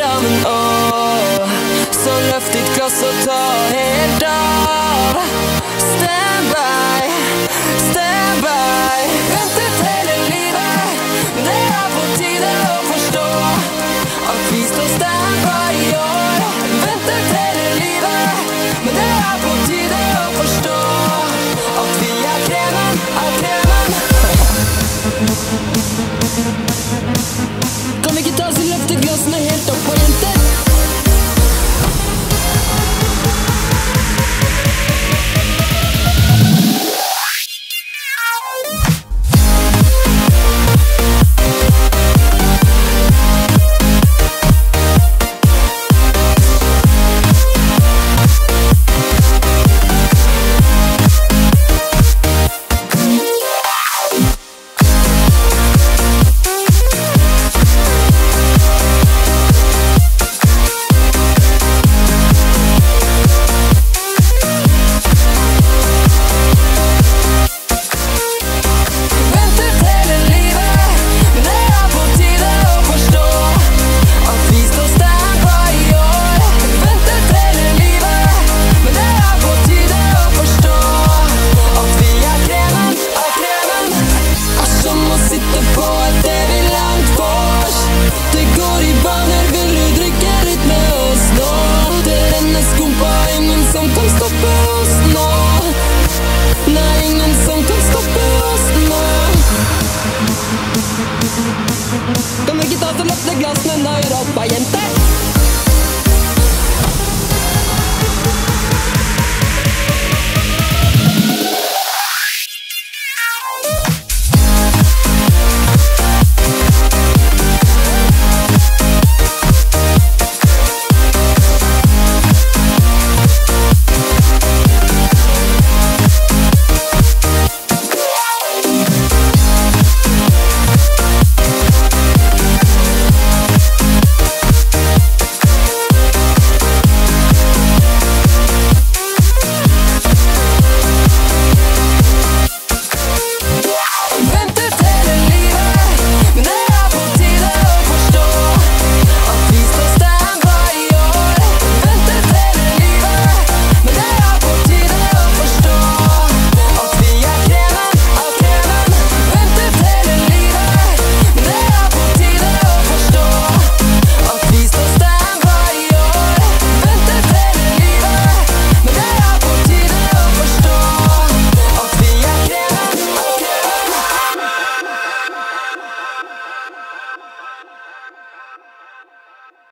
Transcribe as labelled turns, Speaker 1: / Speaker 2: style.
Speaker 1: rammen òg. Så løft ditt glass og ta helt av. Stand by, stand by. Ventet hele livet, det er på tide å forstå at vi står stand by i år. Ventet hele livet, men det er på tide å forstå at vi er kremen, er kremen. Kan vi ikke ta oss i løftet glassene Kan du ikke ta så lette glassene når opp av jenter.